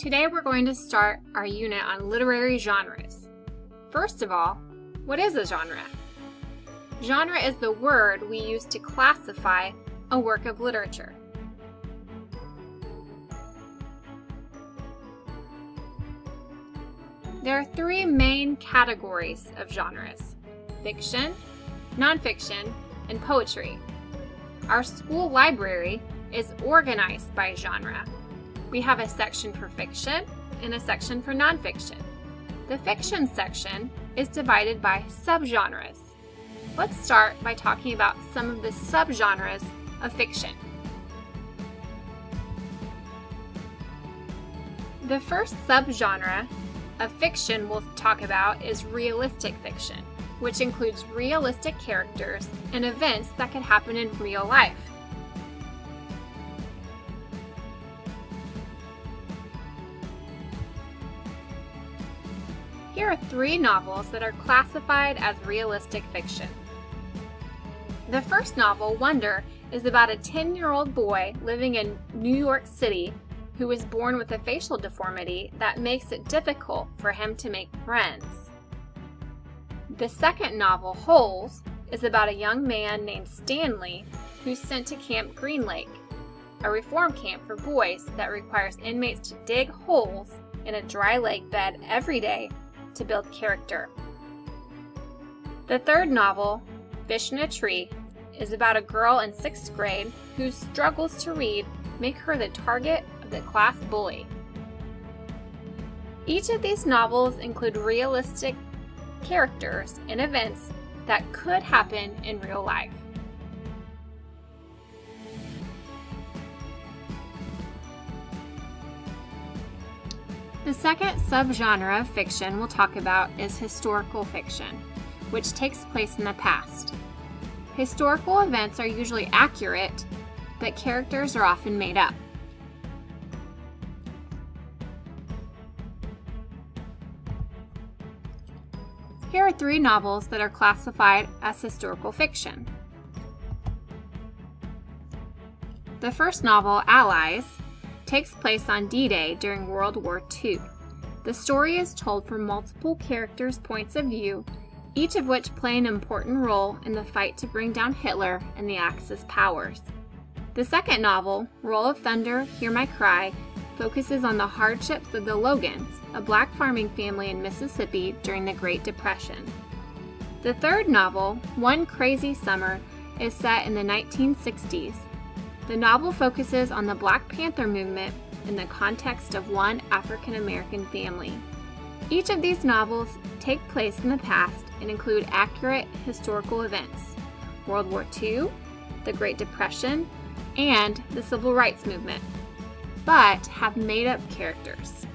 Today we're going to start our unit on literary genres. First of all, what is a genre? Genre is the word we use to classify a work of literature. There are three main categories of genres fiction, nonfiction, and poetry. Our school library is organized by genre we have a section for fiction and a section for nonfiction. The fiction section is divided by subgenres. Let's start by talking about some of the subgenres of fiction. The first subgenre of fiction we'll talk about is realistic fiction, which includes realistic characters and events that could happen in real life. Here are three novels that are classified as realistic fiction. The first novel, Wonder, is about a 10 year old boy living in New York City who was born with a facial deformity that makes it difficult for him to make friends. The second novel, Holes, is about a young man named Stanley who's sent to Camp Green Lake, a reform camp for boys that requires inmates to dig holes in a dry lake bed every day to build character. The third novel, Fish in a Tree, is about a girl in sixth grade whose struggles to read make her the target of the class bully. Each of these novels include realistic characters and events that could happen in real life. The second subgenre of fiction we'll talk about is historical fiction, which takes place in the past. Historical events are usually accurate, but characters are often made up. Here are three novels that are classified as historical fiction. The first novel, Allies, takes place on D Day during World War II. The story is told from multiple characters' points of view, each of which play an important role in the fight to bring down Hitler and the Axis powers. The second novel, Roll of Thunder, Hear My Cry, focuses on the hardships of the Logans, a black farming family in Mississippi during the Great Depression. The third novel, One Crazy Summer, is set in the 1960s the novel focuses on the Black Panther movement in the context of one African American family. Each of these novels take place in the past and include accurate historical events World War II, the Great Depression, and the Civil Rights Movement, but have made up characters.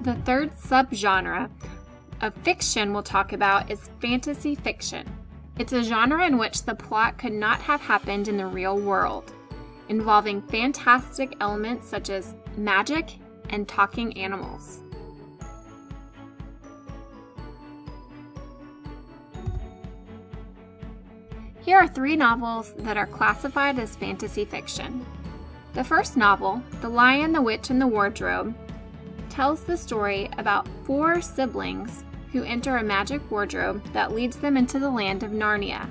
The third subgenre of fiction we'll talk about is fantasy fiction. It's a genre in which the plot could not have happened in the real world, involving fantastic elements such as magic and talking animals. Here are three novels that are classified as fantasy fiction. The first novel, The Lion, the Witch, and the Wardrobe, tells the story about four siblings who enter a magic wardrobe that leads them into the land of Narnia.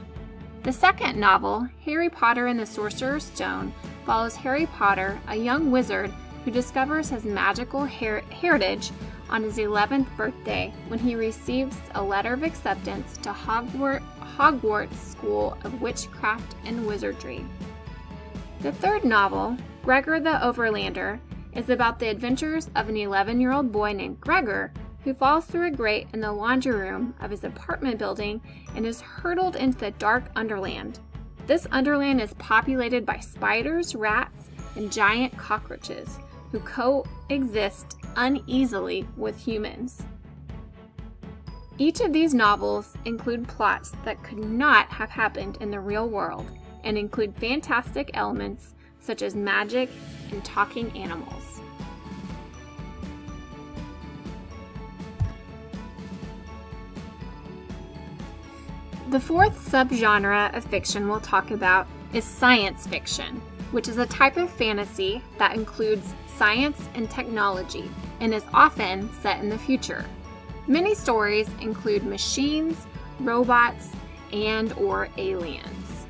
The second novel, Harry Potter and the Sorcerer's Stone, follows Harry Potter, a young wizard who discovers his magical her- heritage on his 11th birthday when he receives a letter of acceptance to Hogwarts, Hogwarts School of Witchcraft and Wizardry. The third novel, Gregor the Overlander, is about the adventures of an 11 year old boy named Gregor who falls through a grate in the laundry room of his apartment building and is hurtled into the dark underland. This underland is populated by spiders, rats, and giant cockroaches who coexist uneasily with humans. Each of these novels include plots that could not have happened in the real world and include fantastic elements such as magic and talking animals. The fourth subgenre of fiction we'll talk about is science fiction, which is a type of fantasy that includes science and technology and is often set in the future. Many stories include machines, robots, and or aliens.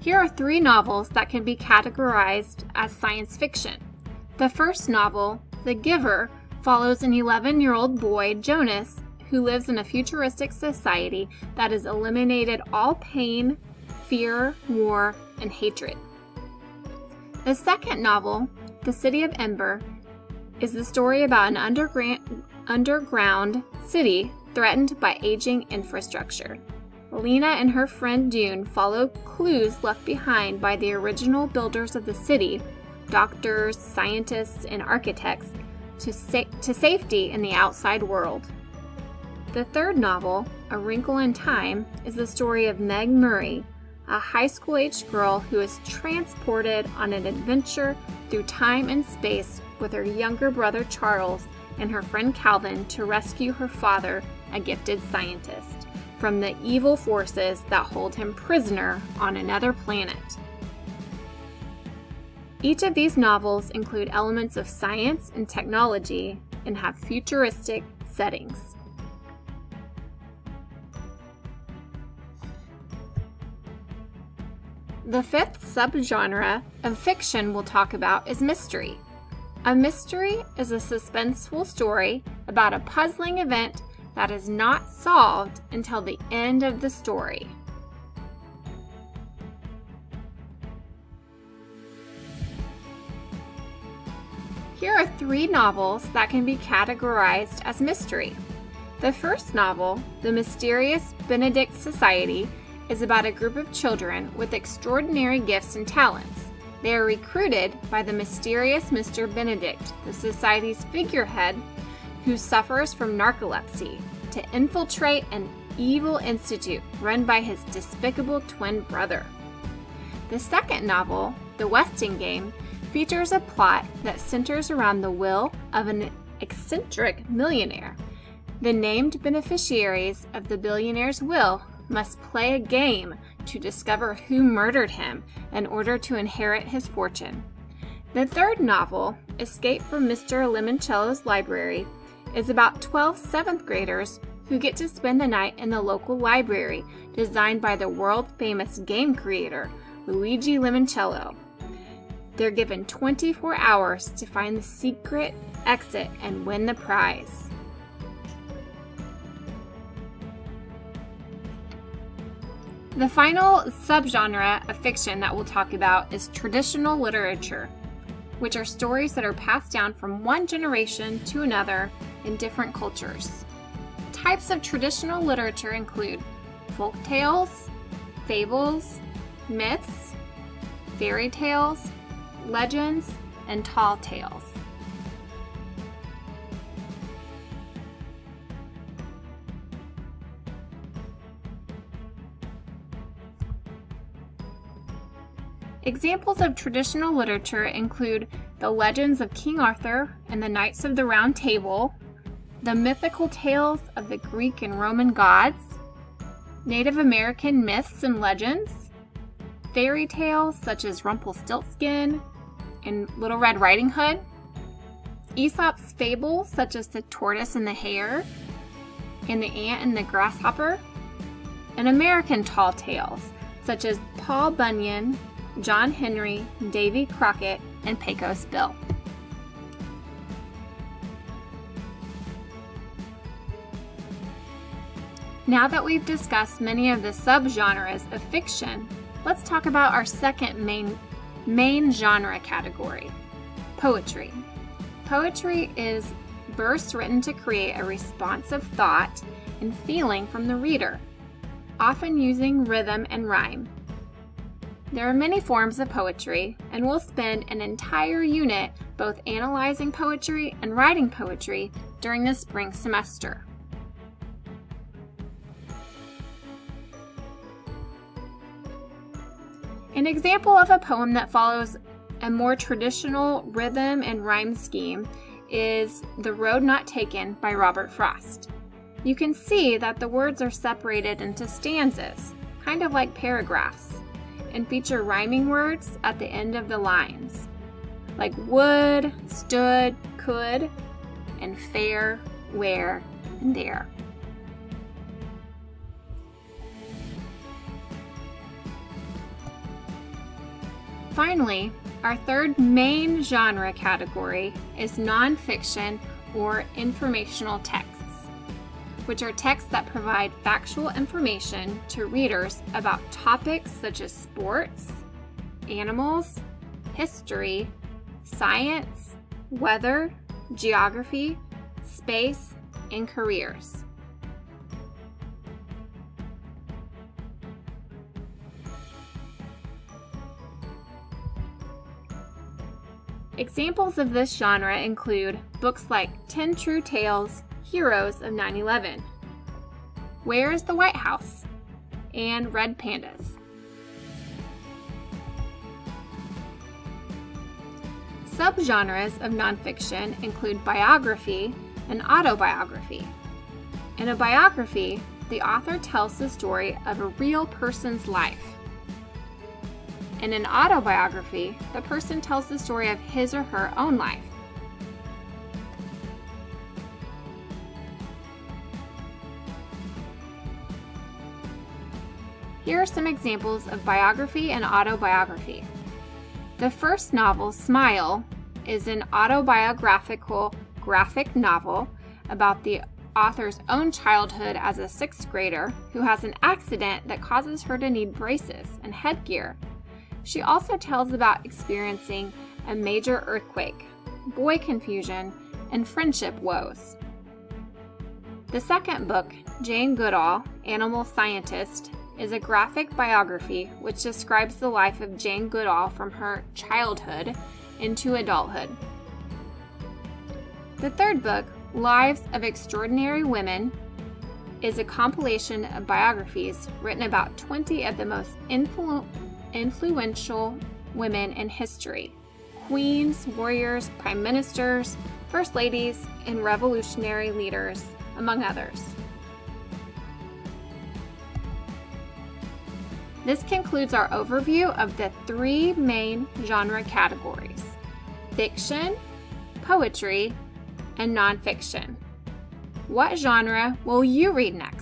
Here are three novels that can be categorized as science fiction. The first novel, The Giver, follows an 11 year old boy, Jonas, who lives in a futuristic society that has eliminated all pain, fear, war, and hatred. The second novel, The City of Ember, is the story about an underground, underground city threatened by aging infrastructure. Lina and her friend Doon follow clues left behind by the original builders of the city doctors, scientists, and architects to, sa- to safety in the outside world. The third novel, A Wrinkle in Time, is the story of Meg Murray, a high school aged girl who is transported on an adventure through time and space with her younger brother Charles and her friend Calvin to rescue her father, a gifted scientist, from the evil forces that hold him prisoner on another planet. Each of these novels include elements of science and technology and have futuristic settings. The fifth subgenre of fiction we'll talk about is mystery. A mystery is a suspenseful story about a puzzling event that is not solved until the end of the story. Here are three novels that can be categorized as mystery. The first novel, The Mysterious Benedict Society, is about a group of children with extraordinary gifts and talents. They are recruited by the mysterious Mr. Benedict, the society's figurehead who suffers from narcolepsy, to infiltrate an evil institute run by his despicable twin brother. The second novel, The Westing Game, features a plot that centers around the will of an eccentric millionaire. The named beneficiaries of the billionaire's will must play a game to discover who murdered him in order to inherit his fortune. The third novel, Escape from Mr. Limoncello's Library, is about 12 seventh graders who get to spend the night in the local library designed by the world famous game creator, Luigi Limoncello. They're given 24 hours to find the secret exit and win the prize. The final subgenre of fiction that we'll talk about is traditional literature, which are stories that are passed down from one generation to another in different cultures. Types of traditional literature include folk tales, fables, myths, fairy tales, legends, and tall tales. Examples of traditional literature include the legends of King Arthur and the Knights of the Round Table, the mythical tales of the Greek and Roman gods, Native American myths and legends, fairy tales such as Rumpelstiltskin, in Little Red Riding Hood, Aesop's fables such as The Tortoise and the Hare, and The Ant and the Grasshopper, and American tall tales such as Paul Bunyan, John Henry, Davy Crockett, and Pecos Bill. Now that we've discussed many of the subgenres of fiction, let's talk about our second main Main genre category Poetry. Poetry is verse written to create a responsive thought and feeling from the reader, often using rhythm and rhyme. There are many forms of poetry, and we'll spend an entire unit both analyzing poetry and writing poetry during the spring semester. An example of a poem that follows a more traditional rhythm and rhyme scheme is The Road Not Taken by Robert Frost. You can see that the words are separated into stanzas, kind of like paragraphs, and feature rhyming words at the end of the lines, like would, stood, could, and fair, where, and there. Finally, our third main genre category is nonfiction or informational texts, which are texts that provide factual information to readers about topics such as sports, animals, history, science, weather, geography, space, and careers. Examples of this genre include books like 10 True Tales, Heroes of 9 11, Where is the White House, and Red Pandas. Subgenres of nonfiction include biography and autobiography. In a biography, the author tells the story of a real person's life. In an autobiography, the person tells the story of his or her own life. Here are some examples of biography and autobiography. The first novel, Smile, is an autobiographical graphic novel about the author's own childhood as a sixth grader who has an accident that causes her to need braces and headgear she also tells about experiencing a major earthquake, boy confusion, and friendship woes. The second book, Jane Goodall, Animal Scientist, is a graphic biography which describes the life of Jane Goodall from her childhood into adulthood. The third book, Lives of Extraordinary Women, is a compilation of biographies written about 20 of the most influential influential women in history queens, warriors, prime ministers, first ladies, and revolutionary leaders, among others. This concludes our overview of the three main genre categories fiction, poetry, and nonfiction. What genre will you read next?